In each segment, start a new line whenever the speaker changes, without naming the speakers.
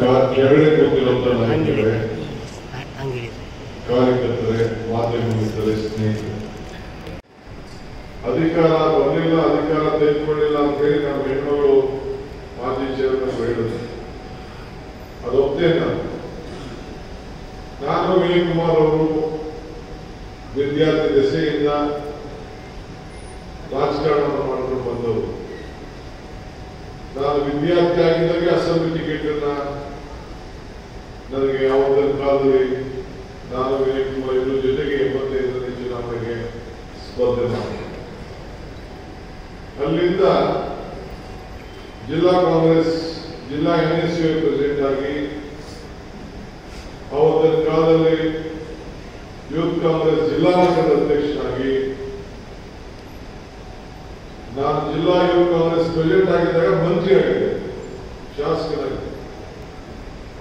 ಕೆಳಗಡೆ ಕೂತಿರುವಂತ ನಾಯಕರುಗಳೇ ಕಾರ್ಯಕರ್ತರೇ ಮಾಧ್ಯಮ ಮಿತ್ರರೇ ಸ್ನೇಹಿತರೆ. ಅಧಿಕಾರ ಬಂದಿಲ್ಲ ಅಧಿಕಾರ ತೆಗೆದುಕೊಳ್ಳಿಲ್ಲ ಅಂತ ಹೇಳಿ ನಮ್ಮ ಹೆಣ್ಣುಗಳು ಮಾಜಿ ಚೇರ್ಮನ್ ಹೇಳಿದ್ರು ಅದು ಒಪ್ತೇನೆ ನಾನು ನಾನು ವಿನಯ್ ಕುಮಾರ್ ಅವರು ವಿದ್ಯಾರ್ಥಿ ದೆಸೆಯಿಂದ ರಾಜಕಾರಣವನ್ನು ಮಾಡಿಕೊಂಡು ಬಂದವರು. ನಾನು ವಿದ್ಯಾರ್ಥಿ ಆಗಿದ್ದಾಗ ಅಸೆಂಬ್ಲಿ ಟಿಕೆಟ್ ಅನ್ನ ನನಗೆ ಯಾವುದರ ಕಾಲದಲ್ಲಿ ನಾನು ವಿನಯ್ ಇಬ್ಬರ ಜೊತೆಗೆ ಎಂಬತ್ತೈದನೇ ಚುನಾವಣೆಗೆ ಸ್ಪರ್ಧೆ ಮಾಡಿದೆ ಅಲ್ಲಿಂದ ಜಿಲ್ಲಾ ಕಾಂಗ್ರೆಸ್, ಜಿಲ್ಲಾ ಎನ್ ಎಸ್ ಯು ಪ್ರೆಸಿಡೆಂಟ್ ಆಗಿ ಅವತ್ತಿನ ಕಾಲದಲ್ಲಿ ಯೂತ್ ಕಾಂಗ್ರೆಸ್ ಜಿಲ್ಲಾ ಮಟ್ಟದ ಅಧ್ಯಕ್ಷನಾಗಿ ನಾನು ಜಿಲ್ಲಾ ಯುವ ಕಾಂಗ್ರೆಸ್ ಪ್ರೆಸಿಡೆಂಟ್ ಆಗಿದ್ದಾಗ ಮಂತ್ರಿ ಆಗಿದ್ದೆ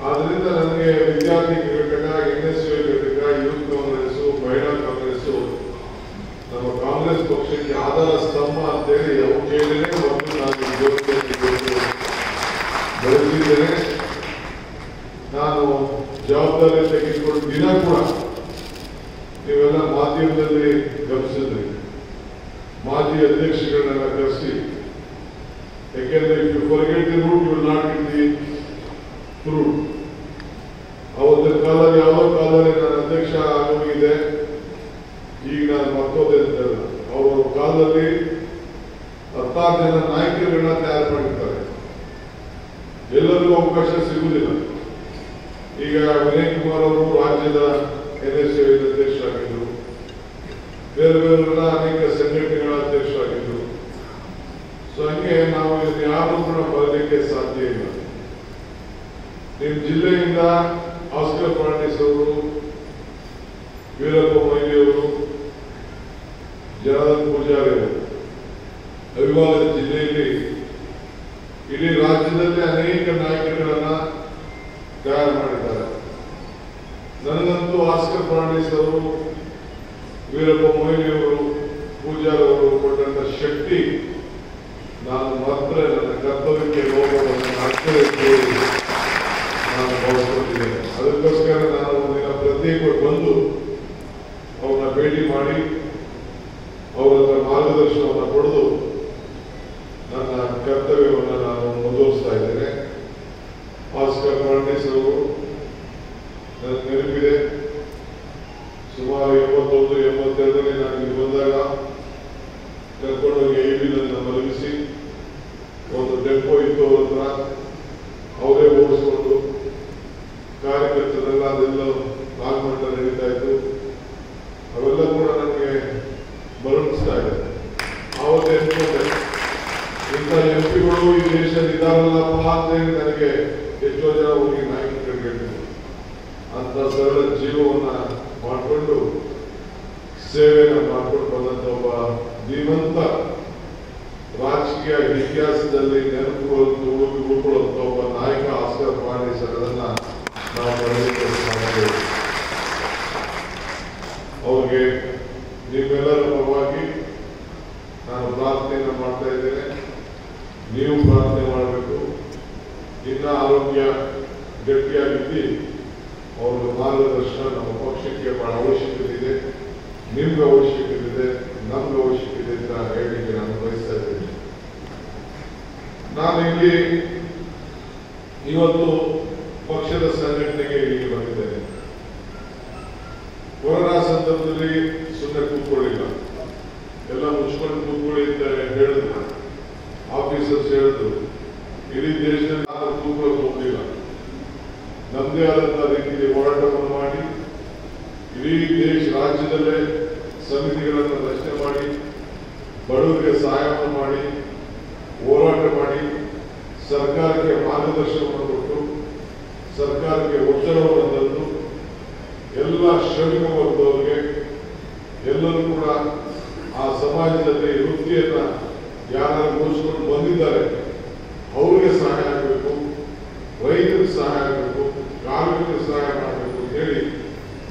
ಆದ್ರಿಂದ ನನಗೆ ವಿದ್ಯಾರ್ಥಿ ಘಟಕ ಎನ್ ಎಸ್ ಯು ಘಟಕ ಯೂತ್ ಕಾಂಗ್ರೆಸ್ ಮಹಿಳಾ ಕಾಂಗ್ರೆಸ್ ನಮ್ಮ ಕಾಂಗ್ರೆಸ್ ಪಕ್ಷಕ್ಕೆ ಆಧಾರ ಸ್ತಂಭ ಅಂತೇಳಿ ಯಾವ ಕೇಳಿದ್ರೆ ಒಂದು ನಾನು ಈ ಜವಾಬ್ದಾರಿ ಕೊಟ್ಟು ಬೆಳೆಸಿದ್ದೇನೆ ನಾನು ಜವಾಬ್ದಾರಿ ತೆಗೆದುಕೊಂಡು ದಿನ ಕೂಡ ನೀವೆಲ್ಲ ಮಾಧ್ಯಮದಲ್ಲಿ ಗಮನಿಸಿದ್ರಿ. ಮಾಜಿ ಅಧ್ಯಕ್ಷಗಳನ್ನೆಲ್ಲ ಕರೆಸಿ. ಯಾಕೆಂದ್ರೆ ಇಫ್ ಯು ರೂಟ್ ಯು ಅವತ್ತಿನ ಕಾಲ, ಯಾವ ಕಾಲದಲ್ಲಿ ನಾನು ಅಧ್ಯಕ್ಷ ಆಗೋಗಿದೆ, ಈಗ ನಾನು ಮತ್ತೋದೆ ಅಂತ ಅವರ ಅವ್ರ ಕಾಲದಲ್ಲಿ ಹತ್ತಾರು ಜನ ನಾಯಕರುಗಳನ್ನ ತಯಾರು ಮಾಡಿರ್ತಾರೆ. ಎಲ್ಲರಿಗೂ ಅವಕಾಶ ಸಿಗುವುದಿಲ್ಲ. ಈಗ ವಿನಯ್ ಕುಮಾರ್ ಅವರು ರಾಜ್ಯದ ಎನ್ ಎಸ್ ಅಧ್ಯಕ್ಷರಾಗಿದ್ದರು. ಬೇರೆ ಬೇರೆಲ್ಲ ಅನೇಕ ಸಂಘಟನೆಗಳ ಅಧ್ಯಕ್ಷರಾಗಿದ್ದರು. ಸೊ ಹಂಗೆ ನಾವು ಇಲ್ಲಿ ಯಾರು ಕೂಡ ಬರಲಿಕ್ಕೆ ಸಾಧ್ಯ ಇಲ್ಲ. ನಿಮ್ಮ ಜಿಲ್ಲೆಯಿಂದ ಆಸ್ಕರ್ ಫರ್ನಾಂಡಿಸ್ ಅವರು, ವೀರಪ್ಪ ಮೊಯ್ಲಿಯವರು ಜನಾರ್ದನ್ ಪೂಜಾರಿ ಅವರು, ಅವಿವಾದ ಜಿಲ್ಲೆಯಲ್ಲಿ ಇಡೀ ರಾಜ್ಯದಲ್ಲಿ ಅನೇಕ ನಾಯಕರುಗಳನ್ನ ತಯಾರು ಮಾಡಿದ್ದಾರೆ. ನನಗಂತೂ ಆಸ್ಕರ್ ಫರ್ನಾಂಡಿಸ್ ಅವರು, ವೀರಪ್ಪ ಮೊಯ್ಲಿ ಅವರು ಅವರು ಕೊಟ್ಟಂತ ಶಕ್ತಿ ನಾನು ಮಾತ್ರ ನನ್ನ ಕರ್ತವ್ಯಕ್ಕೆ ಲೋಪವನ್ನು ಆಗ್ತದೆ ಅಂತ ಹೇಳಿ ನಾನು ಭಾವಿಸ್ಕೊಂಡಿದ್ದೇನೆ ಅದಕ್ಕೋಸ್ಕರ ನಾನು ಒಂದಿನ ಪ್ರತ್ಯೇಕವಾಗಿ ಬಂದು ಅವ್ರನ್ನ ಭೇಟಿ ಮಾಡಿ ಅವರ ಹತ್ರ ಮಾರ್ಗದರ್ಶನವನ್ನು ಪಡೆದು ನನ್ನ ಕರ್ತವ್ಯವನ್ನು ನಾನು ಮುಂದುವರಿಸ್ತಾ ಇದ್ದೇನೆ ಆಸ್ಕರ್ ಫರ್ನಾಂಡಿಸ್ ಅವರು ನನ್ನ ನೆನಪಿದೆ ಸುಮಾರು ಎಂಬತ್ತೊಂದು ಎಂಬತ್ತೆರಡರಲ್ಲಿ ನಾನು ಇಲ್ಲಿ ಬಂದಾಗ ಕರ್ಕೊಂಡೋಗಿ ಐಬಿನಲ್ಲಿ ಮಲಗಿಸಿ ಒಂದು ಡೆಪೋ ಇತ್ತು ಅವ್ರ ಹತ್ರ ಅವರೇ ಓಡಿಸ್ಕೊಂಡು ಕಾರ್ಯಕರ್ತರೆಲ್ಲ ಅದೆಲ್ಲ ನಾಲ್ಕು ನಡೀತಾ ಇತ್ತು ಅವೆಲ್ಲ ಕೂಡ ನನಗೆ ಮರಣಿಸ್ತಾ ಇದೆ ಆವತ್ತು ಎನ್ಕೊಂಡೆ ಇಂಥ ಎಂ ಈ ದೇಶದಲ್ಲಿ ಇದಾವಲ್ಲ ಪಾತ್ರೆ ನನಗೆ ಎಷ್ಟೋ ಜನ ಹೋಗಿ ನಾಯಕರು ಕೇಳಿದ್ರು ಅಂತ ಸರಳ ಜೀವವನ್ನ ಮಾಡಿಕೊಂಡು ಸೇವೆಯನ್ನು ಮಾಡ್ಕೊಂಡು ಬಂದಂತ ಒಬ್ಬ ಧೀಮಂತ ರಾಜಕೀಯ ಇತಿಹಾಸದಲ್ಲಿ ಉಳಿದು ಉಳ್ಕೊಳ್ಳುವಂತ ಒಬ್ಬ ನಾಯಕ ಆಸ್ಕರ್ ಫರ್ನಾಂಡಿಸ್ ಅದನ್ನ ನಾವು ಅವರಿಗೆ ಅವ್ರಿಗೆ ನಿಮ್ಮೆಲ್ಲರ ಪರವಾಗಿ ನಾನು ಪ್ರಾರ್ಥನೆಯನ್ನು ಮಾಡ್ತಾ ಇದ್ದೇನೆ. ನೀವು ಪ್ರಾರ್ಥನೆ ಮಾಡಬೇಕು. ಇನ್ನ ಆರೋಗ್ಯ ಗಟ್ಟಿಯಾಗಿದ್ದು ಅವರ ಮಾರ್ಗದರ್ಶನ ನಮ್ಮ ಪಕ್ಷಕ್ಕೆ ಬಹಳ ಅವಶ್ಯಕತೆ ಇದೆ ನಿಮ್ಗೆ ಅವಶ್ಯಕತೆ ಇದೆ ನಮ್ಗೆ ಅವಶ್ಯಕತೆ ಅಂತ ಹೇಳಲಿಕ್ಕೆ ನಾನು ಬಯಸ್ತಾ ಇದ್ದೇನೆ. ನಾನು ಇಲ್ಲಿ ಇವತ್ತು ಪಕ್ಷದ ಸಂಘಟನೆಗೆ ಇಲ್ಲಿಗೆ ಬಂದಿದ್ದೇನೆ. ಕೊರೋನಾ ಸಂದರ್ಭದಲ್ಲಿ ಸುಮ್ಮನೆ ಕೂತ್ಕೊಳ್ಳಿಲ್ಲ. ಎಲ್ಲ ಮುಚ್ಕೊಂಡು ಕೂತ್ಕೊಳ್ಳಿ ಅಂತ ಹೇಳಿದ್ರು. ಆಫೀಸರ್ಸ್ ಹೇಳಿದ್ರು ಇಡೀ ದೇಶದಲ್ಲಿ ನಾವು ತೂಕಕ್ಕೆ ಹೋಗಲಿಲ್ಲ ನಮ್ಮದೇ ಆದಂತಹ ರೀತಿಯಲ್ಲಿ ಹೋರಾಟವನ್ನು ಮಾಡಿ, ಇಡೀ ದೇಶ ರಾಜ್ಯದಲ್ಲೇ ಸಮಿತಿಗಳನ್ನು ರಚನೆ ಮಾಡಿ, ಬಡವರಿಗೆ ಸಹಾಯವನ್ನು ಮಾಡಿ, ಹೋರಾಟ ಮಾಡಿ, ಸರ್ಕಾರಕ್ಕೆ ಮಾರ್ಗದರ್ಶನವನ್ನು ಕೊಟ್ಟು, ಸರ್ಕಾರಕ್ಕೆ ಒತ್ತಡವನ್ನು ತಂದು, ಎಲ್ಲ ಶ್ರಮಿಕ ವರ್ಗದವರಿಗೆ ಎಲ್ಲರೂ ಕೂಡ ಆ ಸಮಾಜದಲ್ಲಿ ವೃತ್ತಿಯನ್ನ ಯಾರು ಘೋಷಿಸಿಕೊಂಡು ಬಂದಿದ್ದಾರೆ, ಅವರಿಗೆ ಸಹಾಯ ಆಗಬೇಕು, ರೈತರಿಗೆ ಸಹಾಯ ಆಗಬೇಕು, ಕಾರ್ಮಿಕರಿಗೆ ಸಹಾಯ ಮಾಡಬೇಕು ಅಂತ ಹೇಳಿ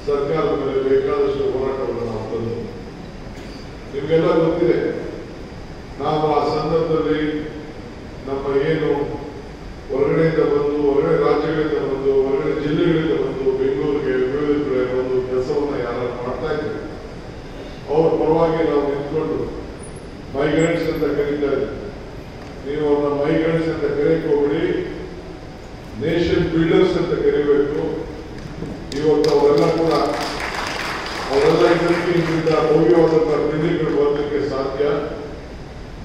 ಸರ್ಕಾರದ ಮೇಲೆ ಬೇಕಾದಷ್ಟು ಹೋರಾಟವನ್ನು ನಾವು ತಂದು ನಿಮಗೆಲ್ಲ ಗೊತ್ತಿದೆ ನಾವು ಆ ಸಂದರ್ಭದಲ್ಲಿ ನಮ್ಮ ಏನು ಹೊರಗಡೆಯಿಂದ ಬಂದು ಹೊರಗಡೆ ರಾಜ್ಯಗಳಿಂದ ಬಂದು ಹೊರಗಡೆ ಜಿಲ್ಲೆಗಳಿಂದ ಬಂದು ಬೆಂಗಳೂರಿಗೆ ವಿವಿಧ ಕಡೆ ಬಂದು ಕೆಲಸವನ್ನ ಯಾರು ಮಾಡ್ತಾ ಇದ್ರು ಅವ್ರ ಪರವಾಗಿ ನಾವು ನಿಂತ್ಕೊಂಡು ಮೈಗ್ರೆಂಟ್ಸ್ ಅಂತ ಕರೀತಾ ಇದ್ವಿ ನೀವು ಅವ್ರನ್ನ ಮೈಗ್ರೆಂಟ್ಸ್ ಅಂತ ಕರೆಯಕ್ಕೆ ಹೋಗ್ಬಿಡಿ ನೇಷನ್ ಬಿಲ್ಡರ್ಸ್ ಅಂತ ಕರಿಬೇಕು ಇವತ್ತು ಅವರೆಲ್ಲ ಕೂಡ ಅವರೆಲ್ಲ ಇದಕ್ಕಿಂತ ಭವ್ಯವಾದಂತಹ ಬಿಲ್ಡಿಂಗ್ಗಳು ಬರಲಿಕ್ಕೆ ಸಾಧ್ಯ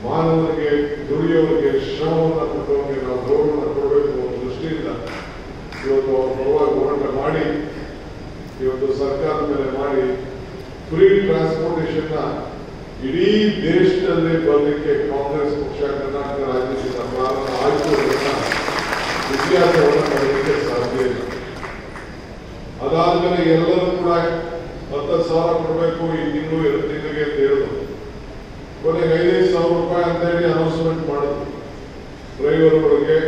ಮಾನವನಿಗೆ ದುಡಿಯೋರಿಗೆ ಶ್ರಮವನ್ನು ಕೊಟ್ಟವರಿಗೆ ನಾವು ಗೌರವವನ್ನು ಕೊಡಬೇಕು ಅನ್ನೋ ದೃಷ್ಟಿಯಿಂದ ಇವತ್ತು ಪರವಾಗಿ ಹೋರಾಟ ಮಾಡಿ ಇವತ್ತು ಸರ್ಕಾರದ ಮೇಲೆ ಮಾಡಿ ಫ್ರೀ ಟ್ರಾನ್ಸ್ಪೋರ್ಟೇಷನ್ ಇಡೀ ದೇಶದಲ್ಲಿ ಬರಲಿಕ್ಕೆ ಕಾಂಗ್ರೆಸ್ ಪಕ್ಷ ಕರ್ನಾಟಕ ರಾಜ್ಯದಿಂದ ಪ್ರಾರಂಭ ಆಯಿತು ಇತಿಹಾಸವನ್ನು ಮಾಡಲಿಕ್ಕೆ ಸಾಧ್ಯ ಇಲ್ಲ ಅದಾದ್ಮೇಲೆ ಎಲ್ಲರೂ ಕೂಡ ಹತ್ತು ಸಾವಿರ ಕೊಡಬೇಕು ಈ ತಿಂಗಳು ಎರಡು ತಿಂಗಳಿಗೆ ಅಂತ ಹೇಳಿದ್ರು ಕೊನೆಗೆ ಐದೈದು ಸಾವಿರ ರೂಪಾಯಿ ಅಂತ ಹೇಳಿ ಅನೌನ್ಸ್ಮೆಂಟ್ ಮಾಡಿದ್ರು ಡ್ರೈವರ್ಗಳಿಗೆ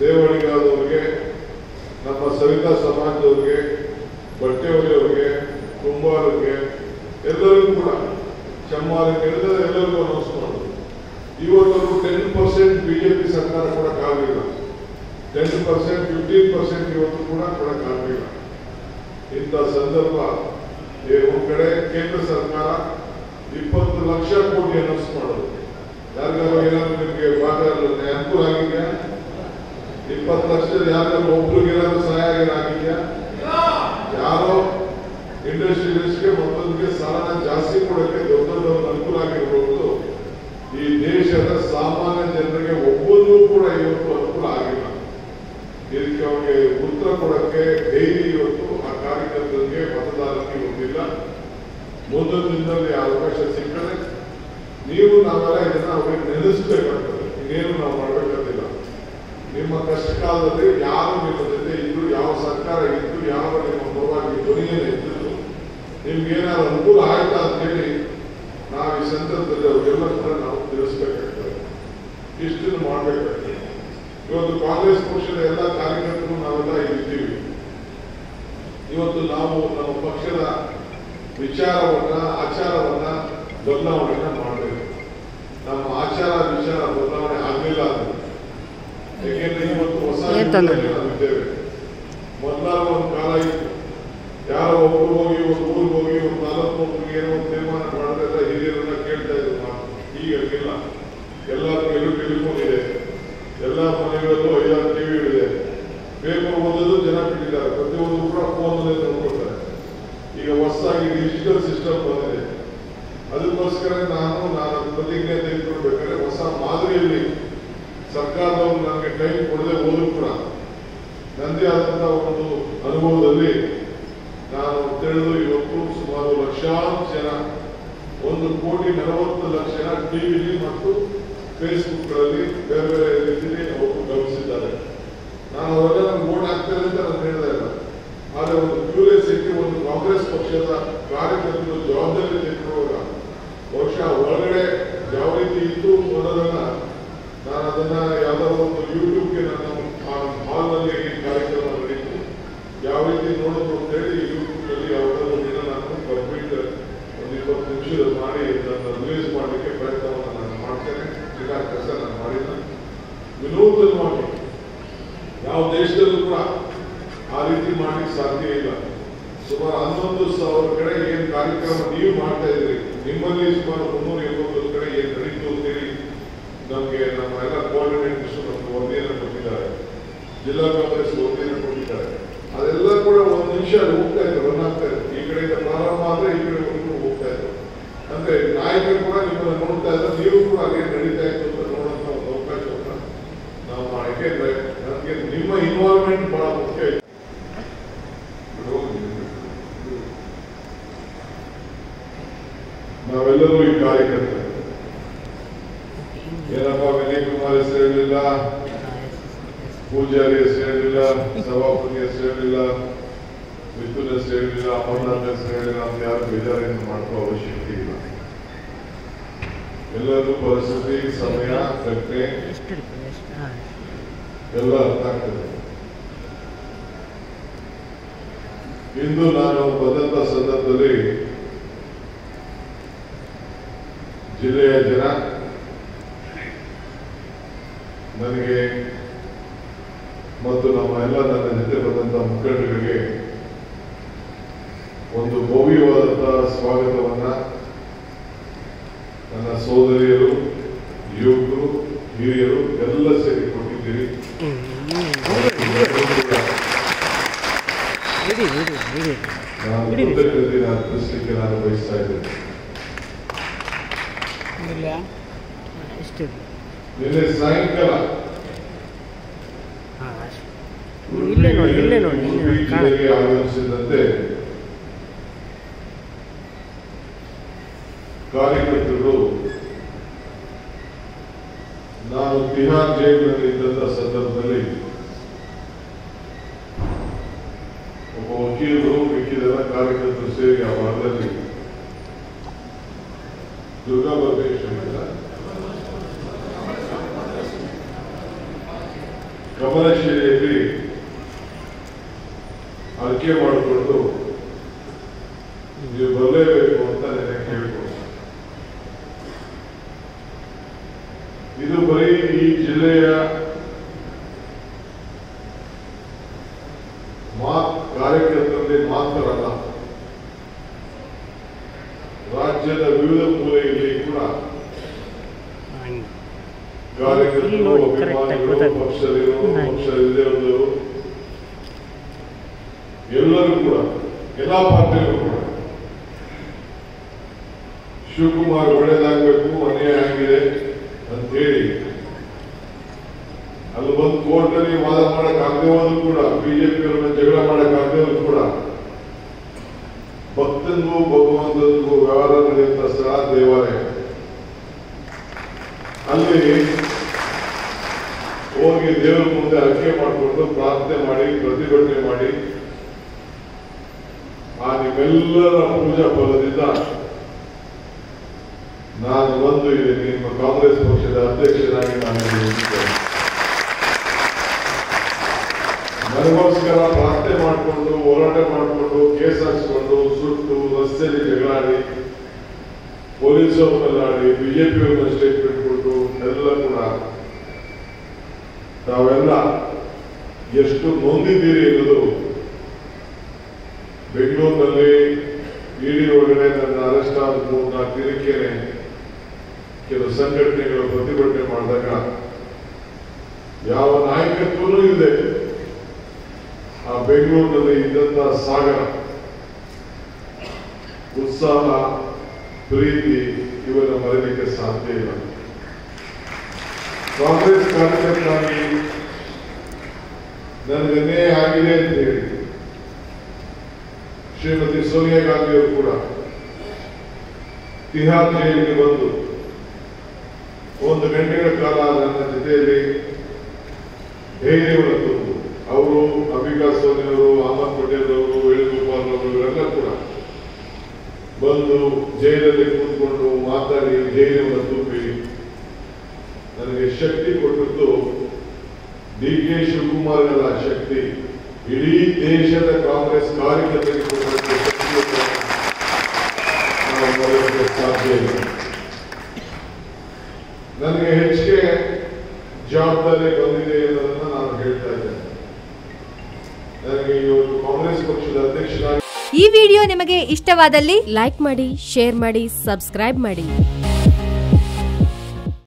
ದೇವಳಿಗಾದವ್ರಿಗೆ ನಮ್ಮ ಸವಿತಾ ಸಮಾಜದವ್ರಿಗೆ ಬಟ್ಟೆ ಕುಂಬಾರರಿಗೆ ಎಲ್ಲರಿಗೂ ಕೂಡ ಚಮ್ಮಾರಿಗೆ ಎಲ್ಲರೂ ಎಲ್ಲರಿಗೂ ಅನೌನ್ಸ್ ಮಾಡಿದ್ರು ಇವತ್ತು ಟೆನ್ ಪರ್ಸೆಂಟ್ ಬಿಜೆಪಿ ಸರ್ಕಾರ ಕೂಡ ಕಾಗಲಿಲ್ಲ ಟೆನ್ ಪರ್ಸೆಂಟ್ ಫಿಫ್ಟೀನ್ ಪರ್ಸೆಂಟ್ ಇವತ್ತು ಕೂಡ ಕೊಡಕ್ಕಾಗಲಿಲ್ಲ ಇಂಥ ಸಂದರ್ಭ ಒಂದು ಕಡೆ ಕೇಂದ್ರ ಸರ್ಕಾರ ಇಪ್ಪತ್ತು ಲಕ್ಷ ಕೋಟಿ ಅನೌನ್ಸ್ ಮಾಡೋದು. ಯಾರಿಗಾರು ಏನಾದ್ರು ನಿಮಗೆ ಭಾಗ ಅನುಕೂಲ ಆಗಿದೆಯಾ? ಇಪ್ಪತ್ತು ಲಕ್ಷದ ಯಾರು ಒಬ್ರಿಗೆ ಏನಾದ್ರು ಸಹಾಯ ಆಗಿದೆಯಾ ಯಾರೋ ಇಂಡಸ್ಟ್ರಿಗೆ ಮತ್ತೊಂದಿಗೆ ಸಾಲ ಜಾಸ್ತಿ ಕೊಡೋಕೆ ದೊಡ್ಡ ದೊಡ್ಡ ಅನುಕೂಲ ಆಗಿರ್ಬೋದು. ಈ ದೇಶದ ಸಾಮಾನ್ಯ ಜನರಿಗೆ ಒಬ್ಬರಿಗೂ ಕೂಡ ಇವತ್ತು ಅನುಕೂಲ ಆಗಿಲ್ಲ. ಇದಕ್ಕೆ ಅವರಿಗೆ ಉತ್ತರ ಕೊಡಕ್ಕೆ ಧೈರ್ಯ ಇವತ್ತು ಆ ಕಾರ್ಯಕರ್ತರಿಗೆ ಮತದಾರರಿಗೆ ಗೊತ್ತಿಲ್ಲ. ಮುಂದಿನ ದಿನದಲ್ಲಿ ಅವಕಾಶ ಸಿಕ್ಕರೆ ನೀವು ನಾವೆಲ್ಲ ಇದನ್ನ ಅವ್ರಿಗೆ ಮಾಡ್ಬೇಕಾಗಿಲ್ಲ ನಿಮ್ಮ ಕಷ್ಟ ಕಾಲದಲ್ಲಿ ಯಾರು ನಿಮ್ಮ ಜೊತೆ ಇದ್ರು ಯಾವ ಸರ್ಕಾರ ಇದ್ದು, ಯಾವ ನಿಮ್ಮ ಪರವಾಗಿ ಧ್ವನಿಯನ್ನು ಎತ್ತಿದ್ದು ನಿಮ್ಗೆ ಏನಾದ್ರು ಅನುಕೂಲ ಆಯ್ತಾ ಅಂತ ಹೇಳಿ ನಾವು ಈ ಸಂದರ್ಭದಲ್ಲಿ ಅವರೆಲ್ಲ ನಾವು ತಿಳಿಸ್ಬೇಕಾಗ್ತದೆ. ಇಷ್ಟನ್ನು ಮಾಡಬೇಕಾಗ್ತದೆ. ಇವತ್ತು ಕಾಂಗ್ರೆಸ್ ಪಕ್ಷದ ಎಲ್ಲ ಕಾರ್ಯಕರ್ತರು ನಾವೆಲ್ಲ ಇದ್ದೀವಿ. ಇವತ್ತು ನಾವು ನಮ್ಮ ಪಕ್ಷದ ವಿಚಾರವನ್ನ, ಆಚಾರವನ್ನ ಬದಲಾವಣೆಯನ್ನ ಮಾಡಬೇಕು ನಮ್ಮ ಆಚಾರ ವಿಚಾರ ಬದಲಾವಣೆ ಆಗಲಿಲ್ಲ ಅಂದ್ರೆ ಯಾಕೆಂದ್ರೆ ಇವತ್ತು ಕಾಲ ಇತ್ತು ಯಾರೋ ಒಬ್ರು ಹೋಗಿ ಒಂದು ಊರಿಗೆ ಹೋಗಿ ಒಂದು ನಾಲ್ಕು ಒಬ್ಬರಿಗೆ ಏನೋ ಒಂದು ತೀರ್ಮಾನ ಮಾಡಿದ್ರೆ ಹಿರಿಯರನ್ನ ಕೇಳ್ತಾ ಇದ್ರು ಈಗ ಹಂಗಿಲ್ಲ ಎಲ್ಲರಿಗೂ ಟೆಲಿಫೋನ್ ಇದೆ ಎಲ್ಲ ಮನೆಗಳಲ್ಲೂ ಐದಾರು ಇದೆ ಪೇಪರ್ ಓದೋದು ಜನ ಬಿಟ್ಟಿದ್ದಾರೆ ಪ್ರತಿಯೊಂದು ಕೂಡ ಫೋನಲ್ಲಿ ನೋಡ್ಕೊಳ್ತಾರೆ ಈಗ ಹೊಸದಾಗಿ ಡಿಜಿಟಲ್ ಸಿಸ್ಟಮ್ ಬಂದಿದೆ. ಅದಕ್ಕೋಸ್ಕರ ನಾನು ನಾನು ಪ್ರತಿಜ್ಞೆ ತೆಗೆದುಕೊಳ್ಬೇಕಾದ್ರೆ ಹೊಸ ಮಾದರಿಯಲ್ಲಿ ಸರ್ಕಾರದವರು ನನಗೆ ಟೈಮ್ ಕೊಡದೆ ಹೋದ್ರು ಕೂಡ ನನ್ನದೇ ಆದಂತಹ ಒಂದು ಅನುಭವದಲ್ಲಿ ನಾನು ತಿಳಿದು ಇವತ್ತು ಸುಮಾರು ಲಕ್ಷಾಂತರ ಜನ, ಒಂದು ಕೋಟಿ ನಲವತ್ತು ಲಕ್ಷ ಜನ ಟಿವಿಲಿ ಮತ್ತು ಫೇಸ್ಬುಕ್ಗಳಲ್ಲಿ ಬೇರೆ ಬೇರೆ ರೀತಿಯಲ್ಲಿ ಅವರು ಗಮನಿಸಿದ್ದಾರೆ. ನಾನು ಅವರೆಲ್ಲ ನನಗೆ ಓಟ್ ಹಾಕ್ತೇನೆ ಅಂತ ನಾನು ಹೇಳ್ತಾ ಇಲ್ಲ ಆದರೆ ಒಂದು ಕ್ಯೂರಿಯಾಸಿಟಿ, ಒಂದು ಕಾಂಗ್ರೆಸ್ ಪಕ್ಷದ ಕಾರ್ಯಕರ್ತರು ಜವಾಬ್ದಾರಿ ತೆಗೆದುಕೊಳ್ಳುವಾಗ ಬಹುಶಃ ಒಳಗಡೆ ಯಾವ ರೀತಿ ಇತ್ತು ಅನ್ನೋದನ್ನ ನಾನು ಅದನ್ನ ಯಾವ್ದಾದ್ರು ಒಂದು ಯೂಟ್ಯೂಬ್ಗೆ ನಾನು ಹಾಲ್ನಲ್ಲಿ ಈ ಕಾರ್ಯಕ್ರಮ ನಡೀತು. ಯಾವ ರೀತಿ ನೋಡೋದು ಅಂತೇಳಿ ಯೂಟ್ಯೂಬ್ನಲ್ಲಿ ಯಾವುದಾದ್ರು ದಿನ ನಾನು ಕಂಪ್ಲೀಟ್ ಒಂದು ಇಪ್ಪತ್ತು ನಿಮಿಷದ ಮಾಡಿ ನನ್ನ ರಿಲೀಸ್ ಮಾಡಲಿಕ್ಕೆ ಪ್ರಯತ್ನವನ್ನು ನಾನು ಮಾಡ್ತೇನೆ. ಈಗ ಕೆಲಸ ನಾನು ಮಾಡಿಲ್ಲ. ವಿನೂತನವಾಗಿ ಯಾವ ದೇಶದಲ್ಲೂ ಕೂಡ ಆ ರೀತಿ ಮಾಡಿ ಸಾಧ್ಯ ಇಲ್ಲ. ಸುಮಾರು ಹನ್ನೊಂದು ಸಾವಿರ ಕಡೆ ಏನು ಕಾರ್ಯಕ್ರಮ ನೀವು ಮಾಡ್ತಾ ಇದ್ರಿ ನಿಮ್ಮಲ್ಲಿ ಸುಮಾರು ಮುನ್ನೂರ ಎಂಬತ್ತೊಂದು ಕಡೆ ಏನ್ ನಡೀತು ಅಂತೇಳಿ ನಮ್ಗೆ ನಮ್ಮ ಎಲ್ಲ ಕೋಆರ್ಡಿನೇಟರ್ಸ್ ನಮ್ಗೆ ವರದಿಯನ್ನು ಕೊಟ್ಟಿದ್ದಾರೆ. ಜಿಲ್ಲಾ ಕಾಂಗ್ರೆಸ್ ವರದಿಯನ್ನು ಕೊಟ್ಟಿದ್ದಾರೆ. ಅದೆಲ್ಲ ಕೂಡ ಒಂದು ನಿಮಿಷ ಅಲ್ಲಿ ಹೋಗ್ತಾ ಇದ್ರು ರನ್ ಆಗ್ತಾ ಇದ್ರು ಈ ಕಡೆಯಿಂದ ಪ್ರಾರಂಭ ಆದ್ರೆ ಈ ಕಡೆ ಹೋಗ್ತಾ ಇದ್ರು ಅಂದ್ರೆ ನಾಯಕರು ಕೂಡ ನಿಮ್ಮನ್ನ ನೋಡ್ತಾ ಇದ್ದಾರೆ ನೀವು ಕೂಡ ಅದೇನ್ ನಡೀತಾ ಇತ್ತು ಅಂತ ನೋಡುವಂತ ಒಂದು ಅವಕಾಶವನ್ನ ನಾವು ಮಾಡಕ್ಕೆ ನನಗೆ ನಿಮ್ಮ ಇನ್ವಾಲ್ವ್ಮೆಂಟ್ ಬಹಳ ಮುಖ್ಯ ಇದೆ. ನಾವೆಲ್ಲರೂ ಈ ಕಾರ್ಯಕರ್ತರು ಏನಪ್ಪ ವಿನಯ್ ಕುಮಾರ್ ಹೆಸರು ಹೇಳಿಲ್ಲ ಪೂಜಾರಿ ಹೆಸರು ಹೇಳಿಲ್ಲ ಸಭಾಪತಿ ಹೆಸರು ಹೇಳಿಲ್ಲ ಮಿಥುನ್ ಹೆಸರು ಹೇಳಿಲ್ಲ ಅಮರನಾಥ್ ಹೆಸರು ಹೇಳಿಲ್ಲ ಅಂತ ಯಾರು ಬೇಜಾರೇನು ಮಾಡ್ಕೋ ಅವಶ್ಯಕತೆ ಇಲ್ಲ ಎಲ್ಲರಿಗೂ ಪರಿಸ್ಥಿತಿ ಸಮಯ ಘಟನೆ ಎಲ್ಲ ಅರ್ಥ ಆಗ್ತದೆ. ಇಂದು ನಾನು ಬಂದಂತ ಸಂದರ್ಭದಲ್ಲಿ ಜಿಲ್ಲೆಯ ಜನ ನನಗೆ ಮತ್ತು ನಮ್ಮ ಎಲ್ಲ ನನ್ನ ಜೊತೆ ಬಂದಂತ ಮುಖಂಡರಿಗೆ ಒಂದು ಭವ್ಯವಾದಂತಹ ಸ್ವಾಗತವನ್ನ ನನ್ನ ಯುವಕರು ಹಿರಿಯರು ಎಲ್ಲ ಸೇರಿ ಕೊಟ್ಟಿದ್ದೀರಿ. ನಾನು ಕೃತಜ್ಞತೆ ನಾನು ತಿಳಿಸ್ಲಿಕ್ಕೆ ನಾನು ಬಯಸ್ತಾ ಇದ್ದೇನೆ. ನಿನ್ನೆ ಸಾಯಂಕಾಲ
ಇಲ್ಲೇ ನೋಡಿ ಇಲ್ಲೇ ನೋಡಿ ಇಲ್ಲೇ
ಉಡುಪಿ
ನೋಡಿ ಕಾಣ
ಜಿಲ್ಲೆಗೆ ಆಗಮಿಸಿದಂತೆ ಕಾರ್ಯಕರ್ತರು ನಾನು ತಿಹಾರ್ ಜೈಲಿನಲ್ಲಿ ಇದ್ದಂತ ಸಂದರ್ಭದಲ್ಲಿ ಒಬ್ಬ ವಕೀಲರು ಮಿಕ್ಕಿದ ಕಾರ್ಯಕರ್ತರು ಸೇರಿ ಆ ಭಾಗದಲ್ಲಿ ದುರ್ಗಾ ಬಸವೇಶ್ವರ ಕಮಲಶ್ರೀಯಲ್ಲಿ ಅರ್ಕೆ ಮಾಡಿಕೊಂಡು ನೀವು ಬರಲೇಬೇಕು ಅಂತ ನನಗೆ ಕೇಳಿಕೊಂಡು ಇದು ಬರೀ ಈ ಜಿಲ್ಲೆಯ ಮಾತ್ ಕಾರ್ಯಕರ್ತರಲ್ಲಿ ಮಾತ್ರ ಅಲ್ಲ ರಾಜ್ಯದ ವಿವಿಧ ಮೂಲೆಯಲ್ಲಿ ಕೂಡ ಕಾರ್ಯಕರ್ತರು ಅಭಿಮಾನಿಗಳು. ಪಕ್ಷದಲ್ಲಿರೋರು
ಹಾಗೆ.
ಪಕ್ಷವಿಲ್ಲದವರು ಎಲ್ಲರೂ ಕೂಡ ಎಲ್ಲಾ ಪಾರ್ಟಿಗಳು ಕೂಡ ಶಿವಕುಮಾರ್ ಒಳ್ಳೇದಾಗಬೇಕು ಅನ್ಯಾಯ ಆಗಿದೆ ಅಂತ ಹೇಳಿ ಅಲ್ಲಿ ಬಂದು ಕೋರ್ಟಲ್ಲಿ ವಾದ ಮಾಡಕ್ ಆಗದೇವಾದ್ರು ಕೂಡ ಬಿಜೆಪಿ ಜಗಳ ಮಾಡಕ್ ಹೋದ್ರು ಕೂಡ, ಭಕ್ತನಿಗೂ ಭಗವಂತನಿಗೂ ವ್ಯವಹಾರ ನಡೆಯುವಂತ ಸ್ಥಳ ದೇವಾಲಯ. ಅಲ್ಲಿ ಹೋಗಿ ದೇವರ ಮುಂದೆ ಅರ್ಕೆ ಮಾಡಿಕೊಂಡು ಪ್ರಾರ್ಥನೆ ಮಾಡಿ, ಪ್ರತಿಭಟನೆ ಮಾಡಿ, ಆ ನಿಮ್ಮೆಲ್ಲರ ಪೂಜಾ ಫಲದಿಂದ ನಾನು ಒಂದು ಇಲ್ಲಿ ನಿಮ್ಮ ಕಾಂಗ್ರೆಸ್ ಪಕ್ಷದ ಅಧ್ಯಕ್ಷರಾಗಿ ನಾನು. ನನಗೋಸ್ಕರ ಪ್ರಾರ್ಥನೆ ಮಾಡಿಕೊಂಡು, ಹೋರಾಟ ಮಾಡಿಕೊಂಡು, ಕೇಸ್ ಹಾಕ್ಸ್ಕೊಂಡು, ಸುಟ್ಟು, ರಸ್ತೆಯಲ್ಲಿ ಜಗಳಾಡಿ ಪೊಲೀಸರು ಮೇಲಾಡಿ ಬಿಜೆಪಿಯವ್ರನ್ನ ಸ್ಟೇಟ್ಮೆಂಟ್ ಕೊಟ್ಟು ಎಲ್ಲ ಕೂಡ ತಾವೆಲ್ಲ ಎಷ್ಟು ನೊಂದಿದ್ದೀರಿ ಎನ್ನುವುದು ಬೆಂಗಳೂರಿನಲ್ಲಿ ಇಡಿ ಒಳಗಡೆ ನನ್ನ ಅರೆಸ್ಟ್ ಆದ ಮೂರ್ನಾಲ್ಕು ಕೆಲವು ಸಂಘಟನೆಗಳು ಪ್ರತಿಭಟನೆ ಮಾಡಿದಾಗ ಯಾವ ನಾಯಕತ್ವನೂ ಇದೆ ಆ ಬೆಂಗಳೂರಿನಲ್ಲಿ ಇದ್ದಂತ ಸಾಗರ, ಉತ್ಸಾಹ, ಪ್ರೀತಿ ಇವನ್ನ ಮರೆಯಲಿಕ್ಕೆ ಸಾಧ್ಯ ಇಲ್ಲ. ಕಾಂಗ್ರೆಸ್ ಕಾರ್ಯಕರ್ತರಾಗಿ ನನಗೆ ಅನ್ಯಾಯ ಆಗಿದೆ ಅಂತ ಹೇಳಿ, ಶ್ರೀಮತಿ ಸೋನಿಯಾ ಗಾಂಧಿಯವರು ಕೂಡ ತಿಹಾರ್ ಜೈಲಿಗೆ ಬಂದು ಒಂದು ಗಂಟೆಗಳ ಕಾಲ ನನ್ನ ಜೊತೆಯಲ್ಲಿ ಧೈರ್ಯವನ್ನು ಅವರು ಅಂಬಿಕಾ ಸೋನಿ ಅವರು ಅಹಮದ್ ಪಟೇಲ್ ಅವರು, ವೇಣುಗೋಪಾಲ್ ಅವರು ಇವರೆಲ್ಲ ಕೂಡ ಬಂದು ಜೈಲಲ್ಲಿ ಕೂತ್ಕೊಂಡು ಮಾತಾಡಿ ಧೈರ್ಯವನ್ನು ತುಂಬಿ ನನಗೆ ಶಕ್ತಿ ಕೊಟ್ಟಿದ್ದು ಡಿ ಕೆ ಅವರ ಶಕ್ತಿ. ಇಡೀ ದೇಶದ ಕಾಂಗ್ರೆಸ್ ಕಾರ್ಯಕರ್ತರಿಗೆ ಸಾಧ್ಯ ಇಲ್ಲ ನನಗೆ ಹೆಚ್ಚಿಗೆ ಜವಾಬ್ದಾರಿ ಬಂದಿದೆ ಅನ್ನೋದನ್ನ ನಾನು ಹೇಳ್ತಾ ಇದ್ದೇನೆ. ನನಗೆ ಇವತ್ತು ಕಾಂಗ್ರೆಸ್ ಪಕ್ಷದ ಅಧ್ಯಕ್ಷರಾಗಿ
ಈ ವಿಡಿಯೋ ನಿಮಗೆ ಇಷ್ಟವಾದಲ್ಲಿ ಲೈಕ್ ಮಾಡಿ, ಶೇರ್ ಮಾಡಿ, ಸಬ್ಸ್ಕ್ರೈಬ್ ಮಾಡಿ.